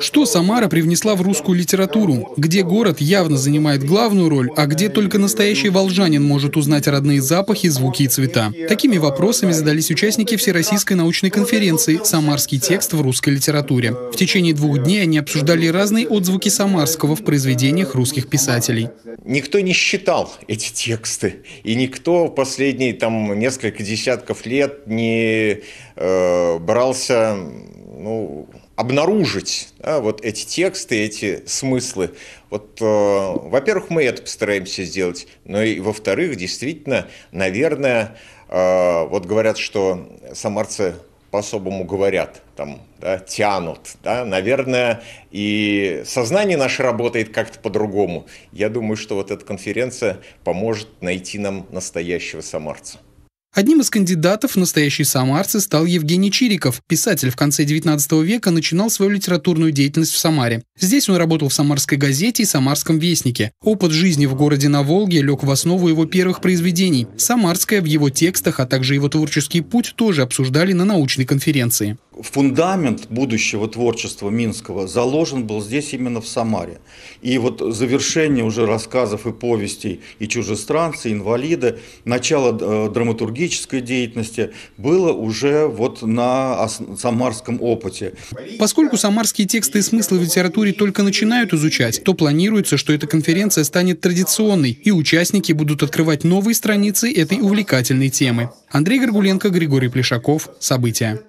Что Самара привнесла в русскую литературу? Где город явно занимает главную роль, а где только настоящий волжанин может узнать родные запахи, звуки и цвета? Такими вопросами задались участники Всероссийской научной конференции «Самарский текст в русской литературе». В течение двух дней они обсуждали разные отзвуки Самарского в произведениях русских писателей. Никто не считал эти тексты, и никто последние там несколько десятков лет не э, брался ну, обнаружить да, вот эти тексты, эти смыслы. Вот, э, во-первых, мы это постараемся сделать, но и во-вторых, действительно, наверное, э, вот говорят, что самарцы по-особому говорят, там, да, тянут, да, наверное, и сознание наше работает как-то по-другому. Я думаю, что вот эта конференция поможет найти нам настоящего самарца. Одним из кандидатов в настоящие самарцы стал Евгений Чириков. Писатель в конце 19 века начинал свою литературную деятельность в Самаре. Здесь он работал в «Самарской газете» и «Самарском вестнике». Опыт жизни в городе на Волге лег в основу его первых произведений. «Самарская» в его текстах, а также его творческий путь тоже обсуждали на научной конференции фундамент будущего творчества Минского заложен был здесь именно в Самаре. И вот завершение уже рассказов и повестей и чужестранцы, и инвалиды, начало э, драматургической деятельности было уже вот на самарском опыте. Поскольку самарские тексты и смыслы в литературе только начинают изучать, то планируется, что эта конференция станет традиционной, и участники будут открывать новые страницы этой увлекательной темы. Андрей Горгуленко, Григорий Плешаков. События.